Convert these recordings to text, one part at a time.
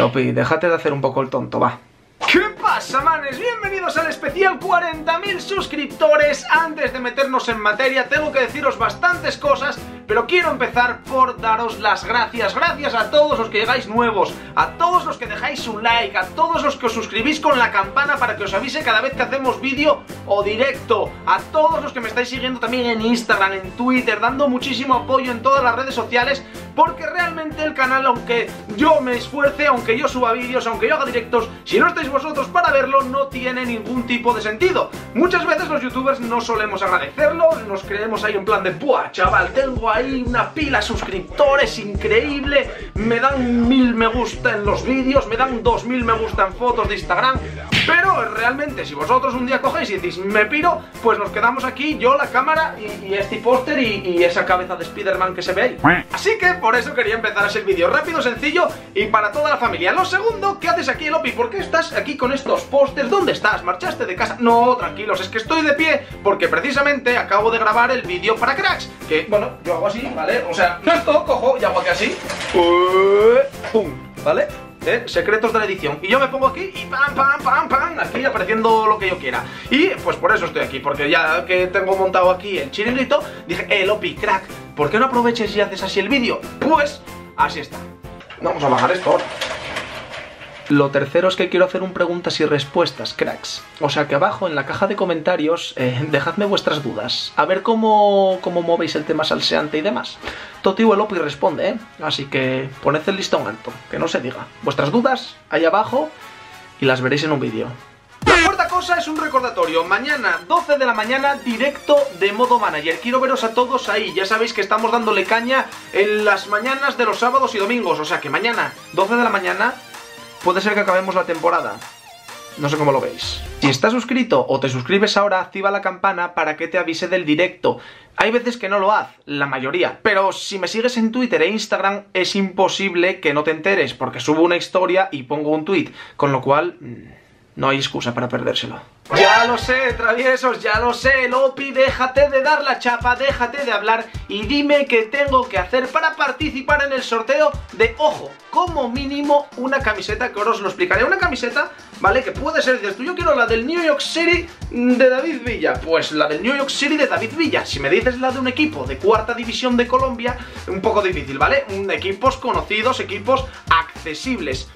Lopi, déjate de hacer un poco el tonto, va. ¿Qué pasa, manes? Bienvenidos al especial 40.000 suscriptores. Antes de meternos en materia, tengo que deciros bastantes cosas, pero quiero empezar por daros las gracias. Gracias a todos los que llegáis nuevos, a todos los que dejáis un like, a todos los que os suscribís con la campana para que os avise cada vez que hacemos vídeo o directo, a todos los que me estáis siguiendo también en Instagram, en Twitter, dando muchísimo apoyo en todas las redes sociales, porque realmente el canal, aunque yo me esfuerce, aunque yo suba vídeos, aunque yo haga directos, si no estáis vosotros para verlo no tiene ningún tipo de sentido. Muchas veces los youtubers no solemos agradecerlo, nos creemos ahí en plan de ¡Buah, chaval! Tengo ahí una pila de suscriptores increíble, me dan mil me gusta en los vídeos, me dan dos mil me gusta en fotos de Instagram, pero realmente si vosotros un día cogéis y decís me piro, pues nos quedamos aquí, yo, la cámara y, este póster y, esa cabeza de Spider-Man que se ve ahí. Así que por eso quería empezar ese vídeo rápido, sencillo y para toda la familia. Lo segundo, ¿qué haces aquí, Lopi? ¿Por qué estás aquí con estos pósters? ¿Dónde estás? ¿Marchaste de casa? No, tranquilos, es que estoy de pie porque precisamente acabo de grabar el vídeo para cracks. Que, bueno, yo hago así, ¿vale? O sea, esto cojo y hago aquí así. ¡Pum! ¿Vale? ¿Eh? secretos de la edición Y yo me pongo aquí y pam, pam, pam, pam Aquí apareciendo lo que yo quiera Y pues por eso estoy aquí, porque ya que tengo montado aquí el chiringuito Dije, eh, Lopi, crack, ¿por qué no aproveches y haces así el vídeo? Pues, así está Vamos a bajar esto lo tercero es que quiero hacer un preguntas y respuestas, cracks. O sea que abajo en la caja de comentarios eh, dejadme vuestras dudas. A ver cómo, cómo movéis el tema salseante y demás. Toti Opi responde, ¿eh? Así que poned el listón alto, que no se diga. Vuestras dudas ahí abajo y las veréis en un vídeo. La cuarta cosa es un recordatorio. Mañana, 12 de la mañana, directo de modo manager. Quiero veros a todos ahí. Ya sabéis que estamos dándole caña en las mañanas de los sábados y domingos. O sea que mañana, 12 de la mañana, puede ser que acabemos la temporada. No sé cómo lo veis. Si estás suscrito o te suscribes ahora, activa la campana para que te avise del directo. Hay veces que no lo haz, la mayoría, pero si me sigues en Twitter e Instagram es imposible que no te enteres porque subo una historia y pongo un tweet, con lo cual mm, no hay excusa para perdérselo. Ya lo sé, traviesos, ya lo sé, Lopi, déjate de dar la chapa, déjate de hablar y dime qué tengo que hacer para participar en el sorteo de, ojo, como mínimo una camiseta, que ahora os lo explicaré, una camiseta, ¿vale? Que puede ser, dices tú, yo quiero la del New York City de David Villa, pues la del New York City de David Villa, si me dices la de un equipo de cuarta división de Colombia, un poco difícil, ¿vale? Equipos conocidos, equipos accesibles.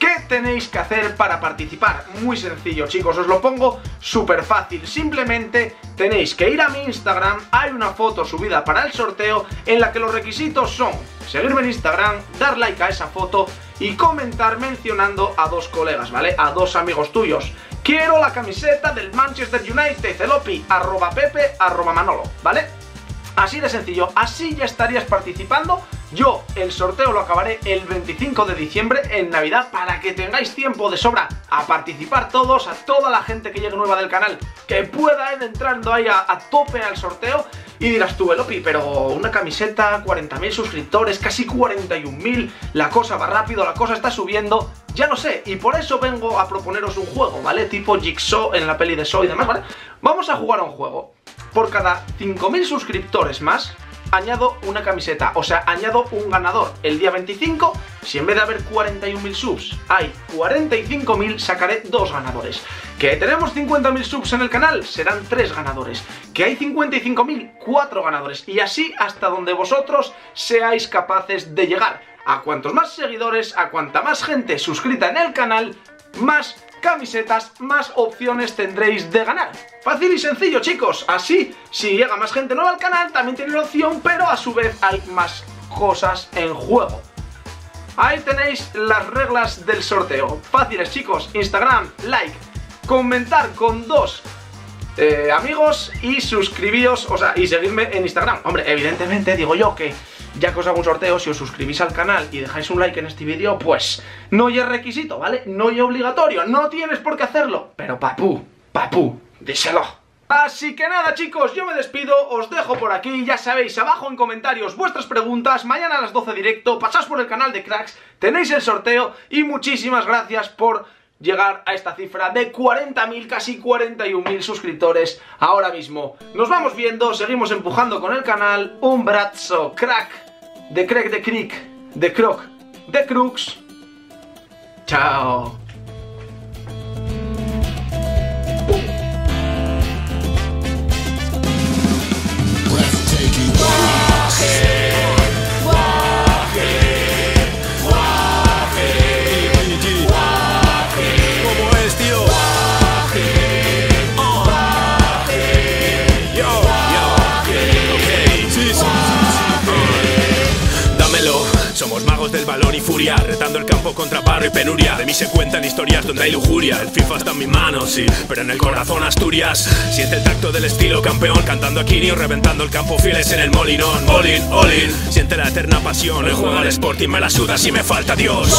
¿Qué tenéis que hacer para participar? Muy sencillo, chicos, os lo pongo súper fácil. Simplemente tenéis que ir a mi Instagram, hay una foto subida para el sorteo en la que los requisitos son seguirme en Instagram, dar like a esa foto y comentar mencionando a dos colegas, ¿vale? A dos amigos tuyos. Quiero la camiseta del Manchester United, Celopi, arroba pepe, arroba manolo, ¿vale? Así de sencillo, así ya estarías participando yo el sorteo lo acabaré el 25 de diciembre en Navidad para que tengáis tiempo de sobra a participar todos, a toda la gente que llegue nueva del canal, que pueda ir entrando ahí a, tope al sorteo y dirás tú, Elopi, pero una camiseta, 40.000 suscriptores, casi 41.000, la cosa va rápido, la cosa está subiendo, ya lo sé, y por eso vengo a proponeros un juego, ¿vale? Tipo Jigsaw en la peli de Saw y demás, ¿vale? Vamos a jugar a un juego. Por cada 5.000 suscriptores más, añado una camiseta, o sea, añado un ganador. El día 25, si en vez de haber 41.000 subs hay 45.000, sacaré dos ganadores. Que tenemos 50.000 subs en el canal, serán tres ganadores. Que hay 55.000, cuatro ganadores. Y así hasta donde vosotros seáis capaces de llegar. A cuantos más seguidores, a cuanta más gente suscrita en el canal, más camisetas, más opciones tendréis de ganar. Fácil y sencillo, chicos. Así, si llega más gente nueva al canal, también tiene la opción, pero a su vez hay más cosas en juego. Ahí tenéis las reglas del sorteo. Fáciles, chicos. Instagram, like, comentar con dos eh, amigos y suscribíos, o sea, y seguirme en Instagram. Hombre, evidentemente digo yo que ya que os hago un sorteo, si os suscribís al canal y dejáis un like en este vídeo, pues no es requisito, ¿vale? No es obligatorio, no tienes por qué hacerlo. Pero papú, papú, díselo. Así que nada chicos, yo me despido, os dejo por aquí, ya sabéis, abajo en comentarios vuestras preguntas, mañana a las 12 directo, pasad por el canal de Cracks, tenéis el sorteo y muchísimas gracias por llegar a esta cifra de 40.000, casi 41.000 suscriptores ahora mismo. Nos vamos viendo, seguimos empujando con el canal. Un brazo crack, de crack de crick, de croc, de crux. Chao. Balón y furia Retando el campo contra barro y penuria. De mí se cuentan historias donde hay lujuria El FIFA está en mi mano, sí, pero en el corazón Asturias. Siente el tacto del estilo campeón Cantando a Kirio, reventando el campo fieles en el molinón. All in, all in, siente la eterna pasión El juego al Sporting me la suda si me falta Dios